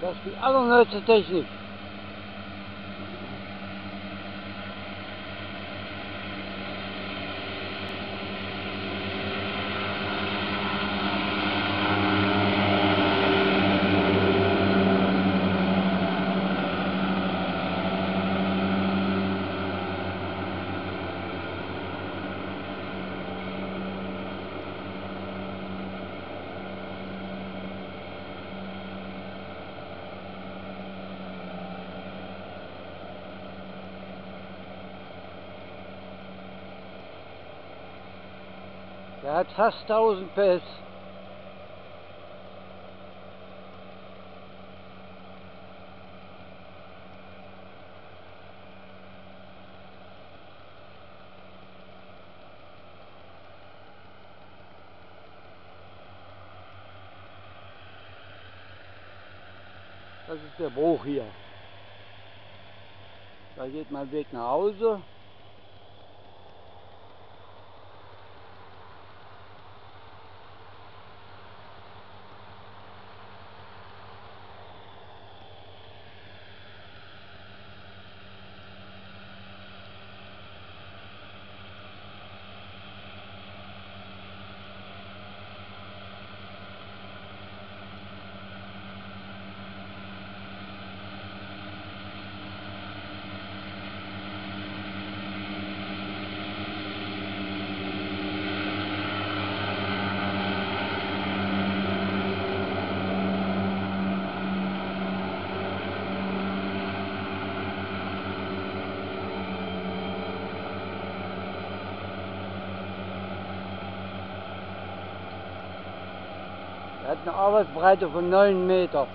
Das ist die allerneueste Technik. Der hat fast 1000 PS. Das ist der Bruch hier. Da geht mein Weg nach Hause. Hat eine Arbeitsbreite von 9 Meter.